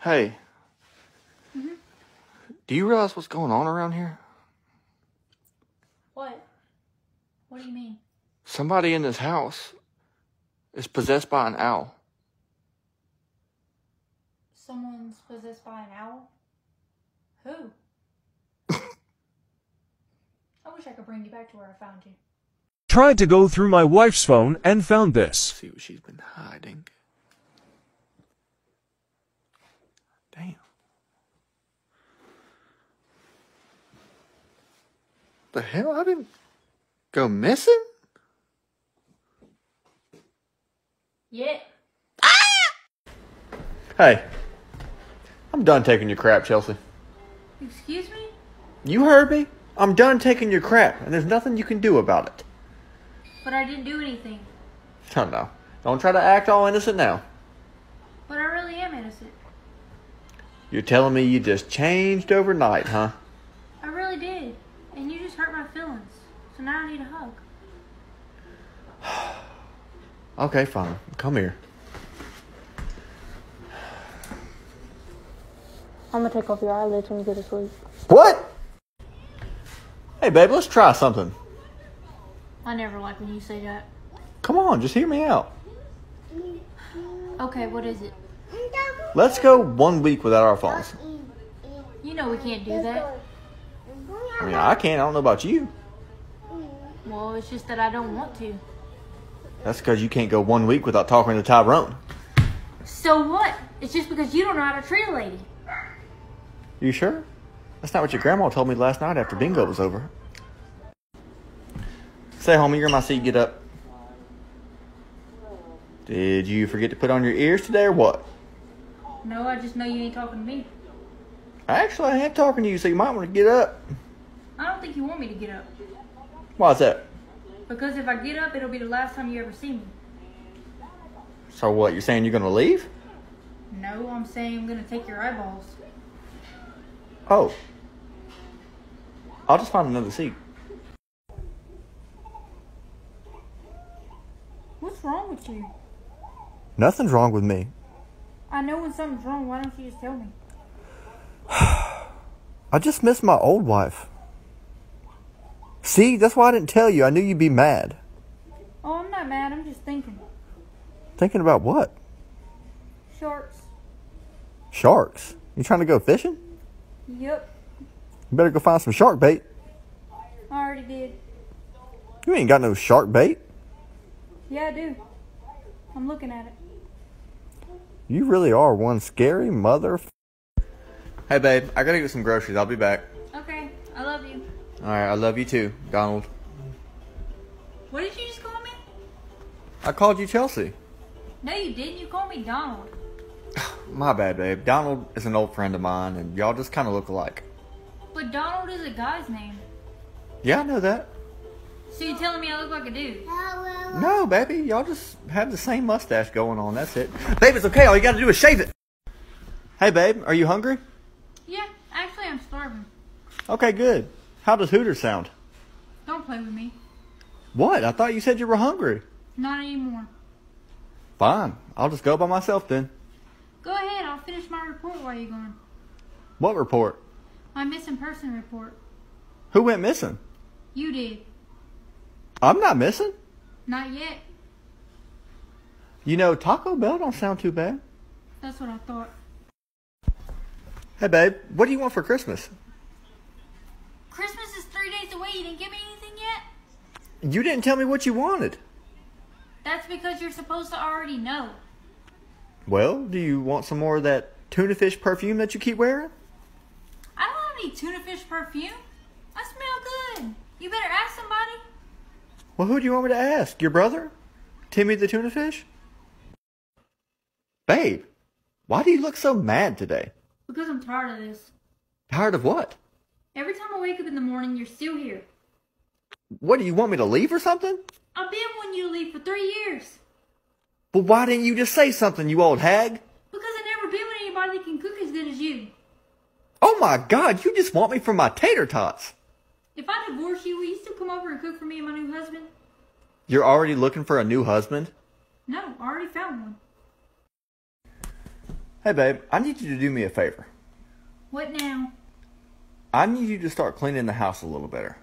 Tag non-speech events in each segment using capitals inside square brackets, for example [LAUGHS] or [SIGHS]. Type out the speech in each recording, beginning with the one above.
Hey. Mm-hmm. Do you realize what's going on around here? What? What do you mean? Somebody in this house is possessed by an owl. Someone's possessed by an owl? Who? [LAUGHS] I wish I could bring you back to where I found you. Tried to go through my wife's phone and found this. See what she's been hiding. Damn. The hell? I didn't go missing? Yeah. Ah! Hey. I'm done taking your crap, Chelsie. Excuse me? You heard me? I'm done taking your crap, and there's nothing you can do about it. But I didn't do anything. Oh no. Don't try to act all innocent now. But I really am innocent. You're telling me you just changed overnight, huh? I really did. And you just hurt my feelings. So now I need a hug. [SIGHS] Okay, fine. Come here. I'm gonna take off your eyelids when you go to sleep. What? Hey, babe, let's try something. I never like when you say that. Come on, just hear me out. Okay, what is it? Let's go one week without our phones. You know we can't do that. I mean, I can't. I don't know about you. Well, it's just that I don't want to. That's because you can't go one week without talking to Tyrone. So what? It's just because you don't know how to treat a lady. You sure? That's not what your grandma told me last night after bingo was over. Say, homie, you're in my seat. Get up. Did you forget to put on your ears today or what? No, I just know you ain't talking to me. Actually, I am talking to you, so you might want to get up. I don't think you want me to get up. Why's that? Because if I get up, it'll be the last time you ever see me. So what? You're saying you're gonna leave? No, I'm saying I'm gonna take your eyeballs. Oh. I'll just find another seat. What's wrong with you? Nothing's wrong with me. I know when something's wrong. Why don't you just tell me? [SIGHS] I just miss my old wife. See, that's why I didn't tell you. I knew you'd be mad. Oh, I'm not mad. I'm just thinking. Thinking about what? Sharks. Sharks. You trying to go fishing? Yep. You better go find some shark bait. I already did. You ain't got no shark bait. Yeah, I do. I'm looking at it. You really are one scary mother. Hey, babe, I gotta get some groceries. I'll be back. Okay. I love you. All right, I love you too, Donald. What did you just call me? I called you Chelsie. No, you didn't. You called me Donald. [SIGHS] My bad, babe. Donald is an old friend of mine, and y'all just kind of look alike. But Donald is a guy's name. Yeah, I know that. So you're telling me I look like a dude? No, baby, y'all just have the same mustache going on. That's it. Babe, it's okay. All you gotta do is shave it. Hey, babe, are you hungry? Yeah. Actually, I'm starving. Okay, good. How does Hooters sound? Don't play with me. What? I thought you said you were hungry. Not anymore. Fine. I'll just go by myself then. Go ahead. I'll finish my report while you're gone. What report? My missing person report. Who went missing? You did. I'm not missing. Not yet. You know, Taco Bell don't sound too bad. That's what I thought. Hey, babe, what do you want for Christmas? Christmas is three days away. You didn't give me anything yet? You didn't tell me what you wanted. That's because you're supposed to already know. Well, do you want some more of that tuna fish perfume that you keep wearing? I don't have any tuna fish perfume. I smell good. You better ask. Well, who do you want me to ask? Your brother? Timmy the tuna fish? Babe, why do you look so mad today? Because I'm tired of this. Tired of what? Every time I wake up in the morning, you're still here. What, do you want me to leave or something? I've been wanting you to leave for three years. Well, why didn't you just say something, you old hag? Because I've never been with anybody that can cook as good as you. Oh my god, you just want me for my tater tots. If I divorce you, will you still come over and cook for me and my new husband? You're already looking for a new husband? No, I already found one. Hey, babe, I need you to do me a favor. What now? I need you to start cleaning the house a little better.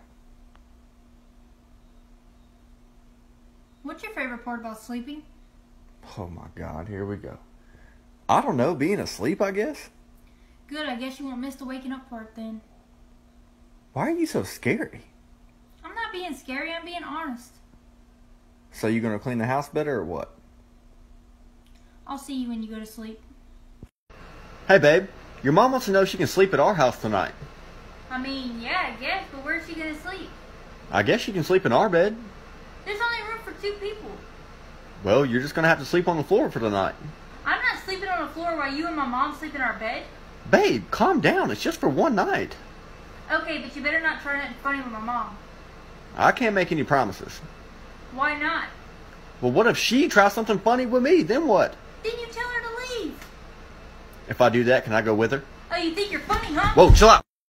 What's your favorite part about sleeping? Oh my god, here we go. I don't know, being asleep, I guess? Good, I guess you won't miss the waking up part then. Why are you so scary? I'm not being scary, I'm being honest. So you gonna clean the house better or what? I'll see you when you go to sleep. Hey, babe, your mom wants to know if she can sleep at our house tonight. I mean, yeah, I guess, but where's she gonna sleep? I guess she can sleep in our bed. There's only room for two people. Well, you're just gonna have to sleep on the floor for tonight. I'm not sleeping on the floor while you and my mom sleep in our bed. Babe, calm down. It's just for one night. Okay, but you better not try nothing funny with my mom. I can't make any promises. Why not? Well, what if she tries something funny with me? Then what? Then you tell her to leave. If I do that, can I go with her? Oh, you think you're funny, huh? Whoa, chill out.